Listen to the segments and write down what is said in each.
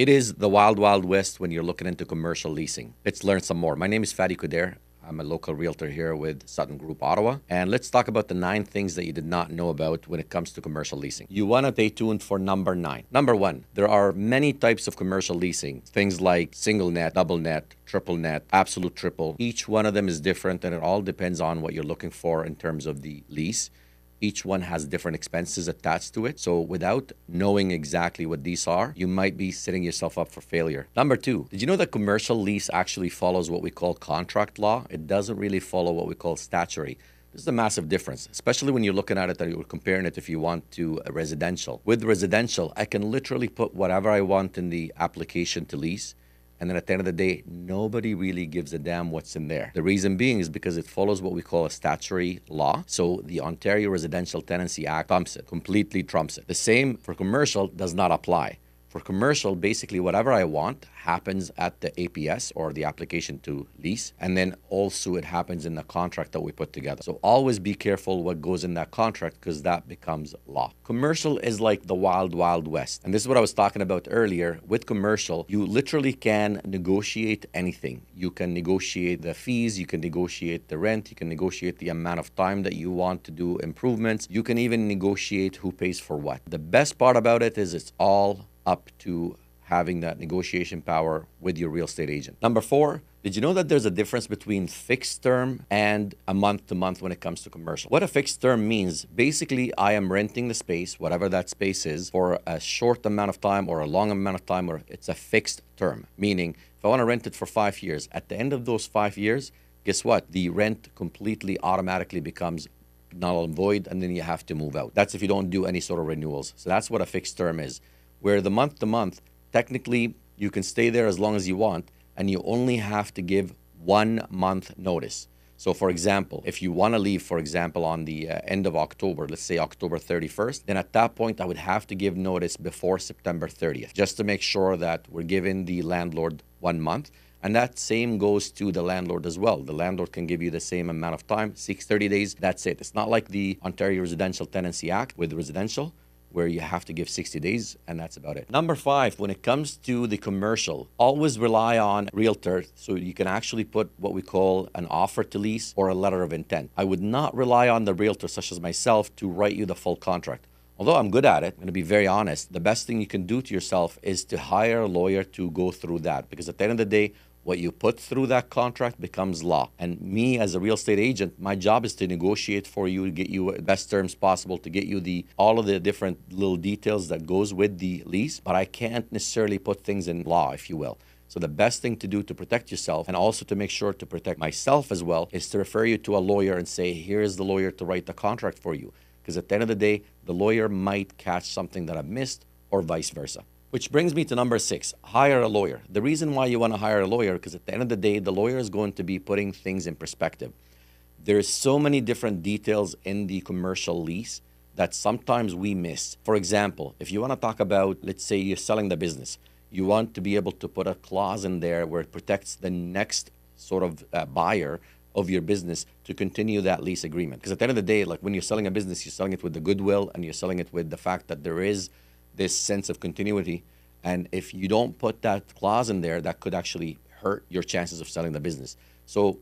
It is the wild, wild west when you're looking into commercial leasing. Let's learn some more. My name is Fadi Khudair. I'm a local realtor here with Sutton Group Ottawa. And let's talk about the nine things that you did not know about when it comes to commercial leasing. You want to stay tuned for number nine. Number one, there are many types of commercial leasing. Things like single net, double net, triple net, absolute triple. Each one of them is different and it all depends on what you're looking for in terms of the lease. Each one has different expenses attached to it. So without knowing exactly what these are, you might be setting yourself up for failure. Number two, did you know that commercial lease actually follows what we call contract law? It doesn't really follow what we call statutory. This is a massive difference, especially when you're looking at it and you're comparing it if you want to a residential. With residential, I can literally put whatever I want in the application to lease. And then at the end of the day, nobody really gives a damn what's in there. The reason being is because it follows what we call a statutory law. So the Ontario Residential Tenancy Act trumps it, completely trumps it. The same for commercial does not apply. For commercial, basically whatever I want happens at the APS or the application to lease. And then also it happens in the contract that we put together. So always be careful what goes in that contract because that becomes law. Commercial is like the wild, wild west. And this is what I was talking about earlier. With commercial, you literally can negotiate anything. You can negotiate the fees, you can negotiate the rent, you can negotiate the amount of time that you want to do improvements. You can even negotiate who pays for what. The best part about it is it's all up to having that negotiation power with your real estate agent. Number four, did you know that there's a difference between fixed term and a month to month when it comes to commercial? What a fixed term means, basically, I am renting the space, whatever that space is, for a short amount of time or a long amount of time, or it's a fixed term. Meaning, if I want to rent it for five years, at the end of those five years, guess what? The rent completely automatically becomes null and void, and then you have to move out. That's if you don't do any sort of renewals. So that's what a fixed term is where the month to month, technically, you can stay there as long as you want, and you only have to give one month notice. So, for example, if you want to leave, for example, on the uh, end of October, let's say October 31st, then at that point, I would have to give notice before September 30th, just to make sure that we're giving the landlord one month. And that same goes to the landlord as well. The landlord can give you the same amount of time, six, 30 days. That's it. It's not like the Ontario Residential Tenancy Act with residential where you have to give 60 days and that's about it. Number five, when it comes to the commercial, always rely on realtor so you can actually put what we call an offer to lease or a letter of intent. I would not rely on the realtor such as myself to write you the full contract. Although I'm good at it, I'm going to be very honest, the best thing you can do to yourself is to hire a lawyer to go through that because at the end of the day, what you put through that contract becomes law. And me as a real estate agent, my job is to negotiate for you to get you the best terms possible, to get you the all of the different little details that goes with the lease, but I can't necessarily put things in law, if you will. So the best thing to do to protect yourself and also to make sure to protect myself as well is to refer you to a lawyer and say, here's the lawyer to write the contract for you. Because at the end of the day, the lawyer might catch something that I've missed or vice versa. Which brings me to number six hire a lawyer. The reason why you want to hire a lawyer, because at the end of the day, the lawyer is going to be putting things in perspective. There's so many different details in the commercial lease that sometimes we miss. For example, if you want to talk about, let's say you're selling the business, you want to be able to put a clause in there where it protects the next sort of uh, buyer of your business to continue that lease agreement. Because at the end of the day, like when you're selling a business, you're selling it with the goodwill and you're selling it with the fact that there is this sense of continuity. And if you don't put that clause in there, that could actually hurt your chances of selling the business. So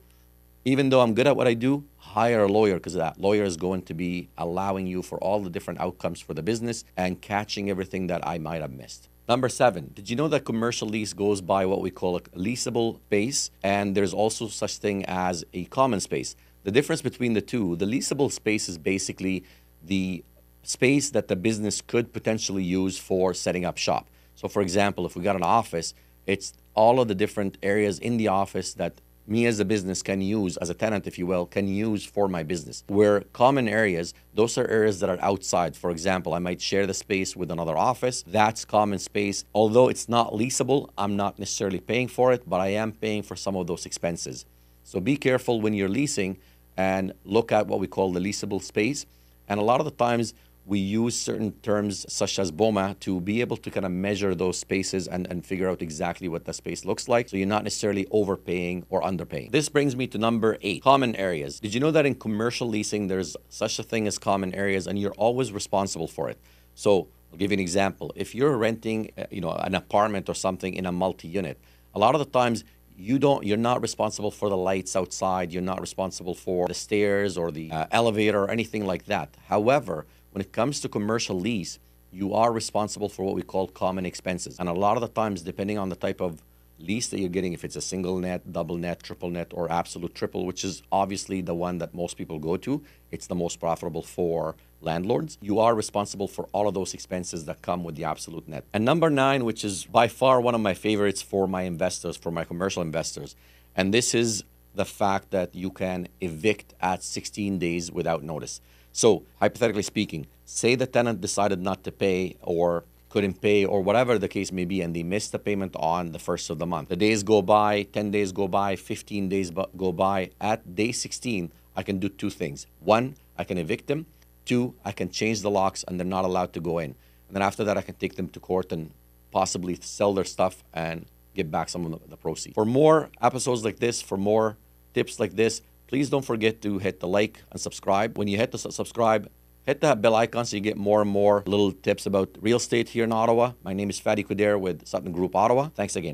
even though I'm good at what I do, hire a lawyer because that lawyer is going to be allowing you for all the different outcomes for the business and catching everything that I might have missed. Number seven, did you know that commercial lease goes by what we call a leasable space? And there's also such thing as a common space. The difference between the two, the leasable space is basically the space that the business could potentially use for setting up shop. So, for example, if we got an office, it's all of the different areas in the office that me as a business can use, as a tenant, if you will, can use for my business. Where common areas, those are areas that are outside. For example, I might share the space with another office. That's common space. Although it's not leasable, I'm not necessarily paying for it, but I am paying for some of those expenses. So be careful when you're leasing and look at what we call the leasable space. And a lot of the times, we use certain terms such as BOMA to be able to kind of measure those spaces and, and figure out exactly what the space looks like. So you're not necessarily overpaying or underpaying. This brings me to number eight, common areas. Did you know that in commercial leasing, there's such a thing as common areas and you're always responsible for it? So I'll give you an example. If you're renting, uh, you know, an apartment or something in a multi-unit, a lot of the times you don't you're not responsible for the lights outside you're not responsible for the stairs or the uh, elevator or anything like that however when it comes to commercial lease you are responsible for what we call common expenses and a lot of the times depending on the type of lease that you're getting, if it's a single net, double net, triple net, or absolute triple, which is obviously the one that most people go to, it's the most profitable for landlords. You are responsible for all of those expenses that come with the absolute net. And number nine, which is by far one of my favorites for my investors, for my commercial investors, and this is the fact that you can evict at 16 days without notice. So, hypothetically speaking, say the tenant decided not to pay or couldn't pay or whatever the case may be and they missed the payment on the first of the month. The days go by 10 days go by 15 days go by. At day 16 i can do two things. One i can evict them. Two i can change the locks and they're not allowed to go in. And then after that i can take them to court and possibly sell their stuff and get back some of the, the proceeds. For more episodes like this for more tips like this please don't forget to hit the like and subscribe when you hit the subscribe Hit that bell icon so you get more and more little tips about real estate here in Ottawa. My name is Fadi Khudair with Sutton Group Ottawa. Thanks again.